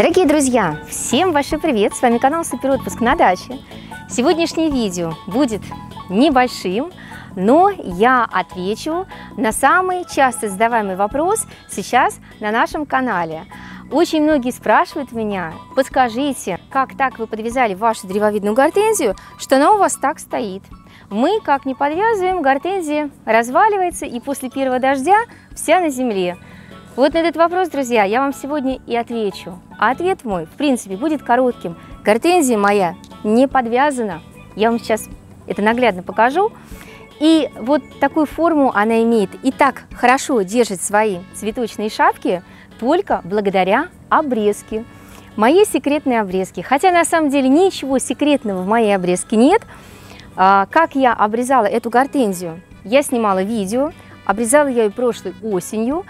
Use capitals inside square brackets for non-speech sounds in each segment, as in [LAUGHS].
Дорогие друзья, всем большой привет! С вами канал Супер Отпуск на даче. Сегодняшнее видео будет небольшим, но я отвечу на самый часто задаваемый вопрос сейчас на нашем канале. Очень многие спрашивают меня, подскажите, как так вы подвязали вашу древовидную гортензию, что она у вас так стоит. Мы как не подвязываем, гортензия разваливается и после первого дождя вся на земле. Вот на этот вопрос, друзья, я вам сегодня и отвечу. Ответ мой, в принципе, будет коротким. Гортензия моя не подвязана. Я вам сейчас это наглядно покажу. И вот такую форму она имеет. И так хорошо держит свои цветочные шапки только благодаря обрезке. Мои секретные обрезки. Хотя на самом деле ничего секретного в моей обрезке нет. А, как я обрезала эту гортензию? Я снимала видео, обрезала я ее прошлой осенью.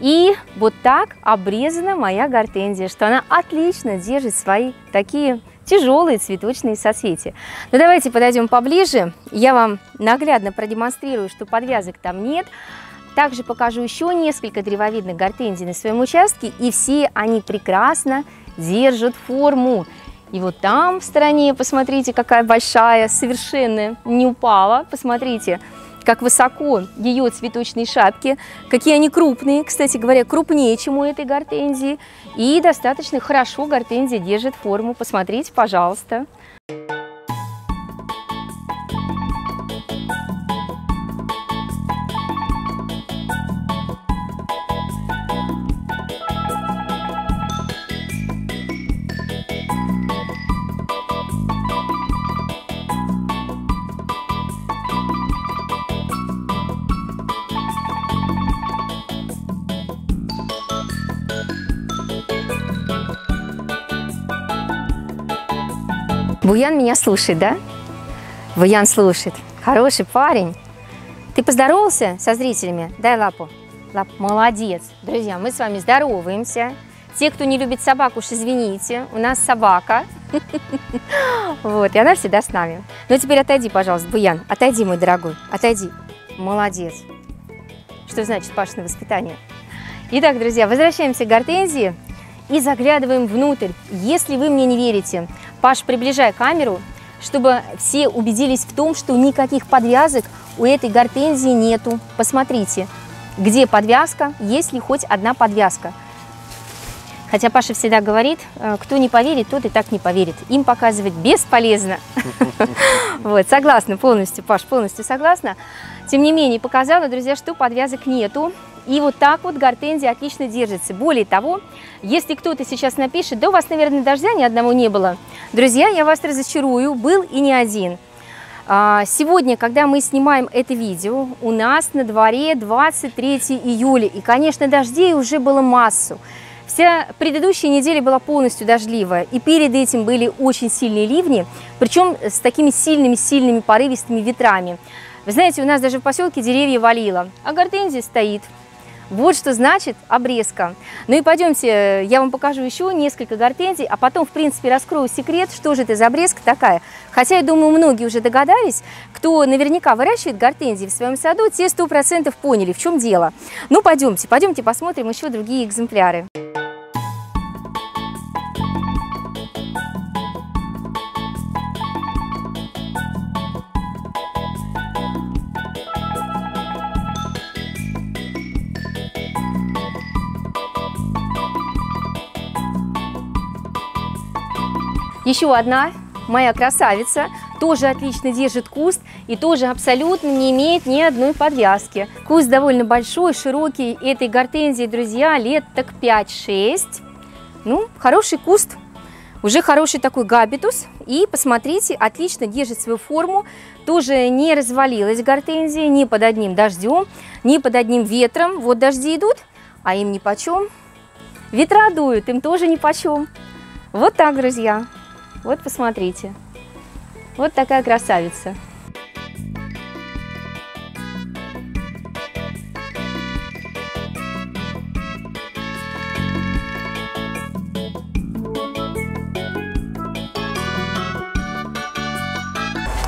И вот так обрезана моя гортензия, что она отлично держит свои такие тяжелые цветочные соцветия. Но ну, давайте подойдем поближе, я вам наглядно продемонстрирую, что подвязок там нет. Также покажу еще несколько древовидных гортензий на своем участке, и все они прекрасно держат форму. И вот там в стороне, посмотрите, какая большая, совершенно не упала, посмотрите, как высоко ее цветочные шапки, какие они крупные, кстати говоря, крупнее, чем у этой гортензии, и достаточно хорошо гортензия держит форму. Посмотрите, пожалуйста. Буян меня слушает, да? Буян слушает. Хороший парень. Ты поздоровался со зрителями? Дай лапу. Лап. Молодец. Друзья, мы с вами здороваемся. Те, кто не любит собак, уж извините, у нас собака. [LAUGHS] Вот, и она всегда с нами. Ну, теперь отойди, пожалуйста, Буян. Отойди, мой дорогой, отойди. Молодец. Что значит Пашина воспитание? Итак, друзья, возвращаемся к гортензии и заглядываем внутрь. Если вы мне не верите, Паш, приближай камеру, чтобы все убедились в том, что никаких подвязок у этой гортензии нету. Посмотрите, где подвязка, есть ли хоть одна подвязка. Хотя Паша всегда говорит, э, кто не поверит, тот и так не поверит. Им показывать бесполезно. [LAUGHS] Вот, согласна полностью, Паш, полностью согласна. Тем не менее, показала, друзья, что подвязок нету. И вот так вот гортензия отлично держится. Более того, если кто-то сейчас напишет, да у вас, наверное, дождя ни одного не было. Друзья, я вас разочарую, был и не один. А, сегодня, когда мы снимаем это видео, у нас на дворе 23 июля. И, конечно, дождей уже было массу. Вся предыдущая неделя была полностью дождливая, и перед этим были очень сильные ливни, причем с такими сильными-сильными порывистыми ветрами. Вы знаете, у нас даже в поселке деревья валило, а гортензия стоит. Вот что значит обрезка. Ну и пойдемте, я вам покажу еще несколько гортензий, а потом, в принципе, раскрою секрет, что же это за обрезка такая. Хотя, я думаю, многие уже догадались, кто наверняка выращивает гортензии в своем саду, те сто процентов поняли, в чем дело. Ну, пойдемте, пойдемте посмотрим еще другие экземпляры. Еще одна моя красавица, тоже отлично держит куст и тоже абсолютно не имеет ни одной подвязки. Куст довольно большой, широкий, этой гортензии, друзья, лет так 5-6. Ну, хороший куст, уже хороший такой габитус. И посмотрите, отлично держит свою форму, тоже не развалилась гортензия ни под одним дождем, ни под одним ветром. Вот дожди идут, а им ни почем. Ветра дуют, им тоже ни почем. Вот так, друзья. Вот посмотрите. Вот такая красавица.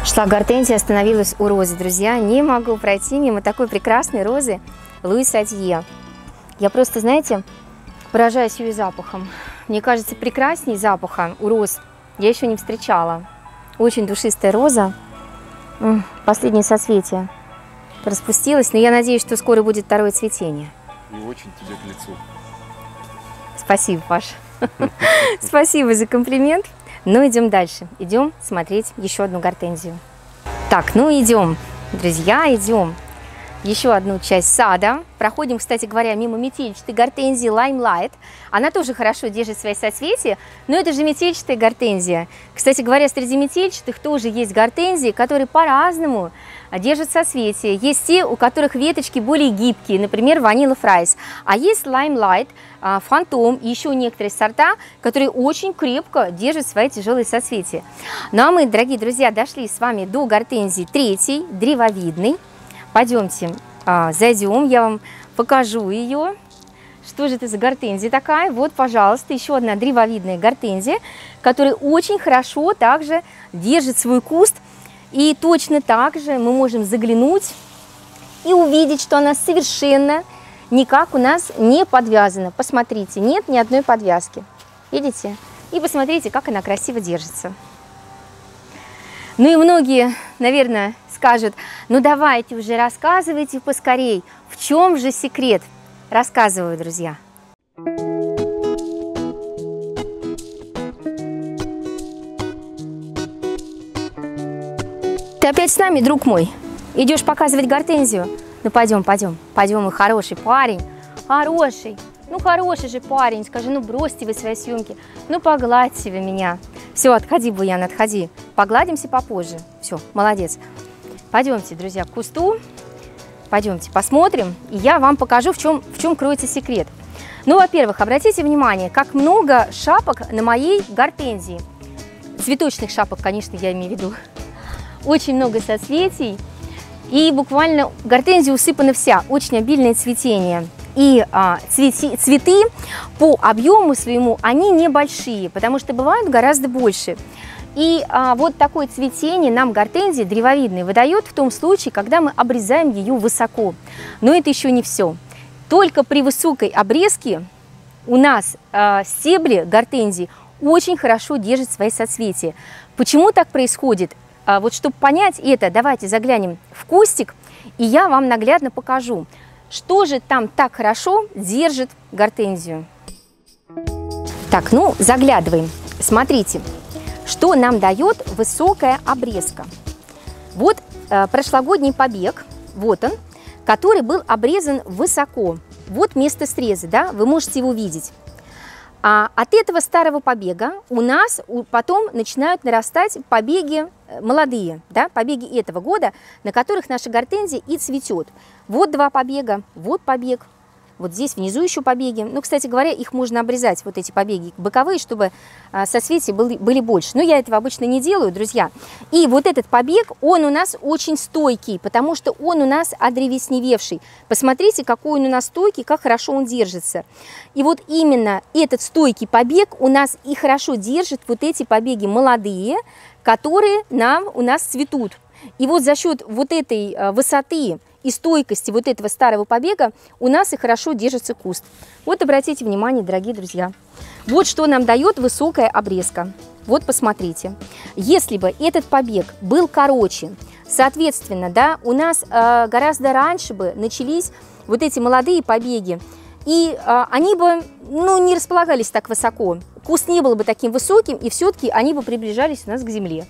Шла гортензия, остановилась у розы, друзья. Не могу пройти мимо такой прекрасной розы Луис Адье. Я просто, знаете, поражаюсь ее запахом. мне кажется, прекрасней запаха у роз я еще не встречала. Очень душистая роза. Последнее соцветие распустилось, но я надеюсь, что скоро будет второе цветение. И очень тебе к лицу. Спасибо, Паш. [LAUGHS] Спасибо за комплимент. Ну, идем дальше. Идем смотреть еще одну гортензию. Так, ну идем, друзья, идем. Еще одну часть сада. Проходим, кстати говоря, мимо метельчатой гортензии Limelight. Она тоже хорошо держит свои соцветия, но это же метельчатая гортензия. Кстати говоря, среди метельчатых тоже есть гортензии, которые по-разному держат соцветия. Есть те, у которых веточки более гибкие, например, Vanilla Fries. А есть Limelight, Фантом и еще некоторые сорта, которые очень крепко держат свои тяжелые соцветия. Ну а мы, дорогие друзья, дошли с вами до гортензии третьей, древовидной. Пойдемте, а, зайдем, я вам покажу ее. Что же это за гортензия такая? Вот, пожалуйста, еще одна древовидная гортензия, которая очень хорошо также держит свой куст. И точно так же мы можем заглянуть и увидеть, что она совершенно никак у нас не подвязана. Посмотрите, нет ни одной подвязки. Видите? И посмотрите, как она красиво держится. Ну и многие, наверное, скажут, ну давайте уже рассказывайте поскорей, в чем же секрет? Рассказываю, друзья. Ты опять с нами, друг мой? Идешь показывать гортензию? Ну пойдем, пойдем, пойдем, мой хороший парень, хороший. Ну хороший же парень, скажи, ну бросьте вы свои съемки, ну погладьте вы меня. Все, отходи, Буян, отходи. Погладимся попозже. Все, молодец. Пойдемте, друзья, к кусту. Пойдемте, посмотрим, и я вам покажу, в чем, в чем кроется секрет. Ну, во-первых, обратите внимание, как много шапок на моей гортензии. Цветочных шапок, конечно, я имею в виду. Очень много соцветий. И буквально гортензия усыпана вся, очень обильное цветение. И а, цвети, цветы по объему своему, они небольшие, потому что бывают гораздо больше. И а, вот такое цветение нам гортензия древовидной выдает в том случае, когда мы обрезаем ее высоко. Но это еще не все. Только при высокой обрезке у нас а, стебли гортензии очень хорошо держат свои соцветия. Почему так происходит? А, вот чтобы понять это, давайте заглянем в кустик, и я вам наглядно покажу, что же там так хорошо держит гортензию. Так, ну, заглядываем. Смотрите, что нам дает высокая обрезка? Вот э, прошлогодний побег, вот он, который был обрезан высоко. Вот место среза, да, вы можете его видеть. А от этого старого побега у нас потом начинают нарастать побеги э, молодые, да, побеги этого года, на которых наша гортензия и цветет. Вот два побега, вот побег, вот здесь внизу еще побеги. Ну, кстати говоря, их можно обрезать, вот эти побеги боковые, чтобы а, соцветия были, были больше. Но я этого обычно не делаю, друзья. И вот этот побег, он у нас очень стойкий, потому что он у нас одревесневевший. Посмотрите, какой он у нас стойкий, как хорошо он держится. И вот именно этот стойкий побег у нас и хорошо держит вот эти побеги молодые, которые нам у нас цветут. И вот за счет вот этой а, высоты и стойкости вот этого старого побега у нас и хорошо держится куст. Вот обратите внимание, дорогие друзья. Вот что нам дает высокая обрезка. Вот посмотрите. Если бы этот побег был короче, соответственно, да, у нас э, гораздо раньше бы начались вот эти молодые побеги, и э, они бы ну, не располагались так высоко. Куст не был бы таким высоким, и все-таки они бы приближались у нас к земле.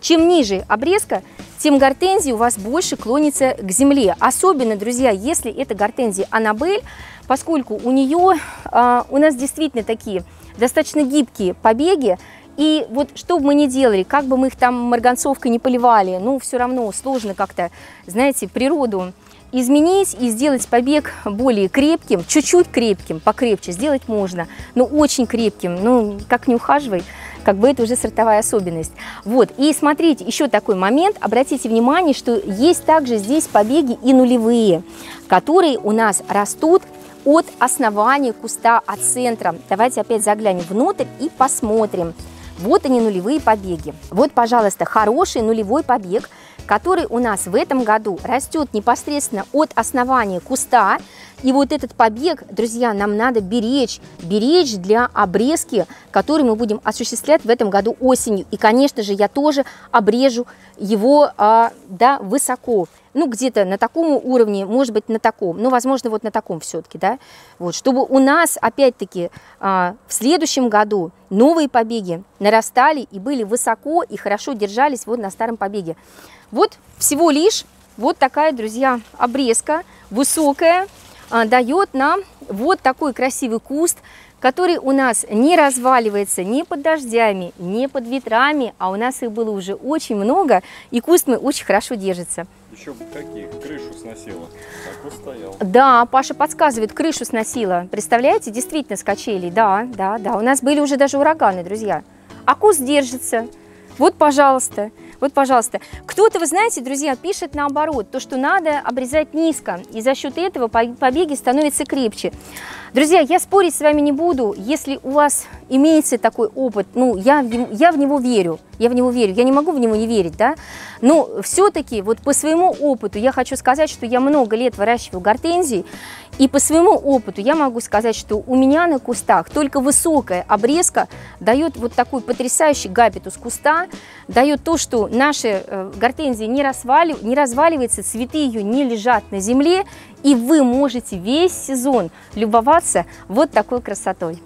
Чем ниже обрезка, тем гортензия у вас больше клонится к земле. Особенно, друзья, если это гортензия Аннабель, поскольку у нее, а, у нас действительно такие достаточно гибкие побеги, и вот что бы мы ни делали, как бы мы их там марганцовкой не поливали, ну, все равно сложно как-то, знаете, природу изменить и сделать побег более крепким, чуть-чуть крепким, покрепче. Сделать можно, но очень крепким, ну, как не ухаживай, как бы это уже сортовая особенность. Вот, и смотрите, еще такой момент, обратите внимание, что есть также здесь побеги и нулевые, которые у нас растут от основания куста, от центра. Давайте опять заглянем внутрь и посмотрим. Вот они нулевые побеги. Вот, пожалуйста, хороший нулевой побег, который у нас в этом году растет непосредственно от основания куста. И вот этот побег, друзья, нам надо беречь, беречь для обрезки, который мы будем осуществлять в этом году осенью. И, конечно же, я тоже обрежу его а, да, высоко ну, где-то на таком уровне, может быть, на таком, ну, возможно, вот на таком все-таки, да, вот, чтобы у нас, опять-таки, а, в следующем году новые побеги нарастали и были высоко и хорошо держались вот на старом побеге. Вот всего лишь вот такая, друзья, обрезка высокая а, дает нам вот такой красивый куст, который у нас не разваливается ни под дождями, ни под ветрами, а у нас их было уже очень много, и куст мы очень хорошо держится. Еще какие? Крышу сносила. Так устоял. Да, Паша подсказывает, крышу сносила. Представляете, действительно с качелей. Да, да, да. У нас были уже даже ураганы, друзья. А куст держится. Вот, пожалуйста. Вот, пожалуйста. Кто-то, вы знаете, друзья, пишет наоборот, то, что надо обрезать низко, и за счет этого побеги становятся крепче. Друзья, я спорить с вами не буду, если у вас имеется такой опыт, ну, я, я в него верю, я в него верю, я не могу в него не верить, да, но все-таки вот по своему опыту я хочу сказать, что я много лет выращиваю гортензии, и по своему опыту я могу сказать, что у меня на кустах только высокая обрезка дает вот такой потрясающий габитус куста, дает то, что наши э, гортензии не, развали, не разваливаются, цветы ее не лежат на земле, и вы можете весь сезон любоваться вот такой красотой.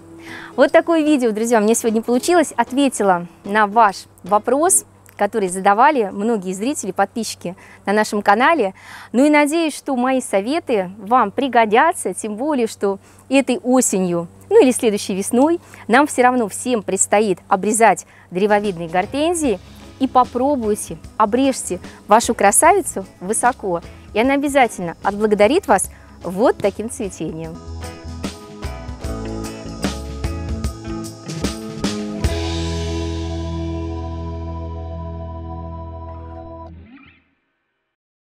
Вот такое видео, друзья, мне сегодня получилось. Ответила на ваш вопрос, который задавали многие зрители, подписчики на нашем канале. Ну и надеюсь, что мои советы вам пригодятся, тем более, что этой осенью, ну или следующей весной, нам все равно всем предстоит обрезать древовидные гортензии. И попробуйте, обрежьте вашу красавицу высоко, и она обязательно отблагодарит вас вот таким цветением.